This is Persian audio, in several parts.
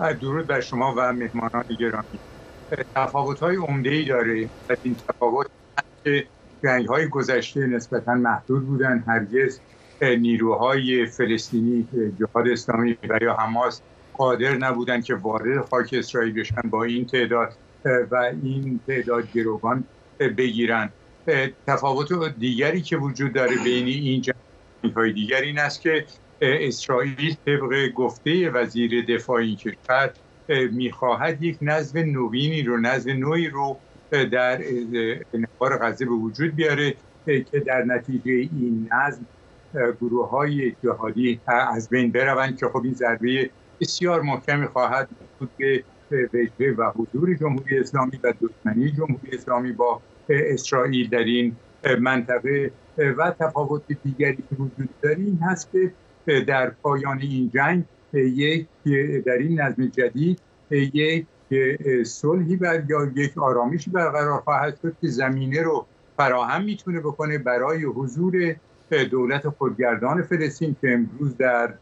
درود بر شما و مهمانان گرامی. تفاوت های عمده ای داره و این تفاوت که جنگ های گذشته نسبتا محدود بودن هرگز نیروهای فلسطینی جهاد اسلامی و یا حماس قادر نبودن که وارد خاک اسرائیل بشن با این تعداد و این تعداد گروگان بگیرن. تفاوت دیگری که وجود داره بین این جنگ های دیگر این است که اسرائیل طبق گفته وزیر دفاع این کشور می‌خواهد یک نظم نوینی رو نظم نوعی رو در نوار غزه به وجود بیاره که در نتیجه این نظم گروه های جهادی از بین بروند که خب این ضربه بسیار محکمی خواهد بود به وجه و حضور جمهوری اسلامی و دشمنی جمهوری اسلامی با اسرائیل در این منطقه و تفاوت دیگری که وجود داره این هست که در پایان این جنگ یک در این نظم جدید یک صلحی بر یا یک آرامشی برقرار خواهد شد که زمینه رو فراهم می‌تونه بکنه برای حضور دولت خودگردان فلسطین که امروز در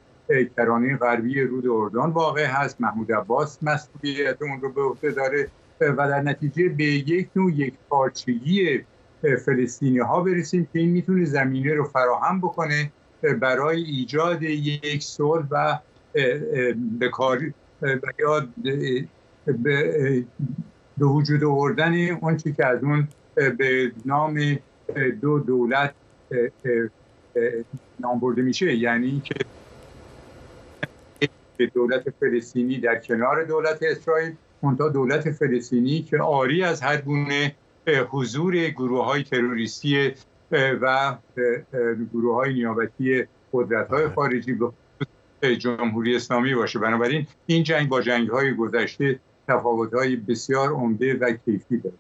کرانه غربی رود اردن واقع هست. محمود عباس مسئولیت اون رو به عهده داره و در نتیجه به یک نوع یک پارچگی فلسطینی ها برسیم که این می‌تونه زمینه رو فراهم بکنه برای ایجاد یک صلح و به کار به وجود آوردن اون چی که از اون به نام دو دولت نام برده میشه. یعنی اینکه دولت فلسطینی در کنار دولت اسرائیل منتها دولت فلسطینی که آری از هر گونه حضور گروه های تروریستی و گروه های نیابتی قدرت های خارجی جمهوری اسلامی باشه. بنابراین این جنگ با جنگ های گذشته تفاوت های بسیار عمده و کیفی داره.